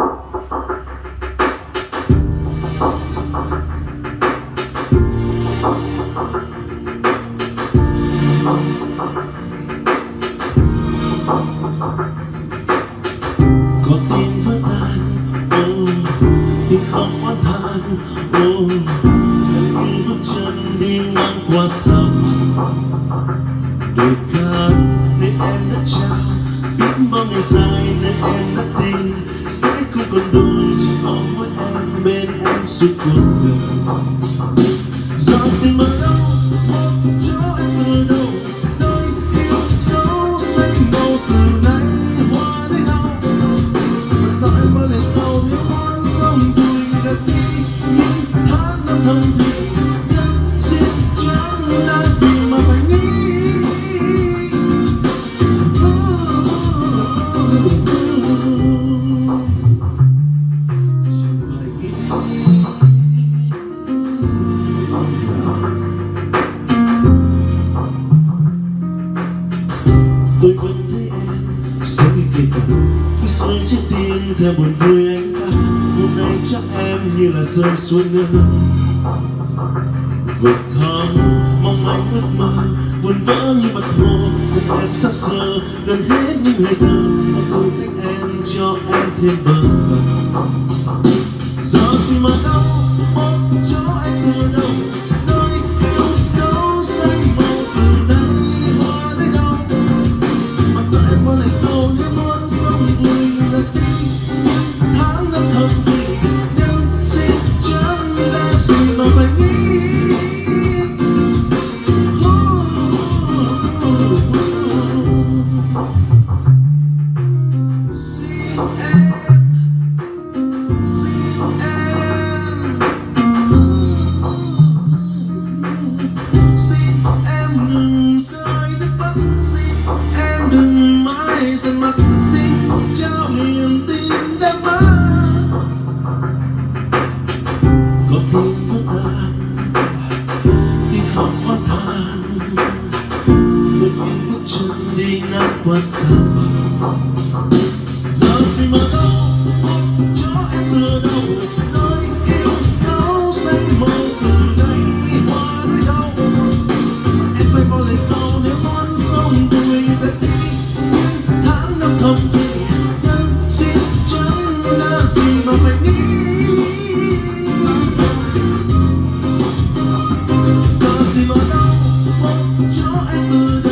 có tin vỡ tan oh tiếng khóc oán than oh em như bước chân đi ngang qua sông. Đôi cát nên em đã trao biết bao ngày dài, nên em đã tin sẽ không còn đôi chỉ có mỗi em bên em suốt cuộc đời. Giờ tình mơ đâu một chỗ em từ đâu, nơi yêu dấu xanh màu từ nay hoa đến đâu mà sao em vẫn lại sầu những con sông tuổi gạt đi, những tháng năm thầm thì xoay theo buồn vui anh ta. Hôm nay chắc em như là rơi xuống nước. Vực thẳm mong anh ước mơ. Buồn vỡ như mặt hồ gần em sắc sơ gần hết những hơi thở sao tôi thích em cho em thêm bờ love. bước chân đi ngang qua bờ. tudo.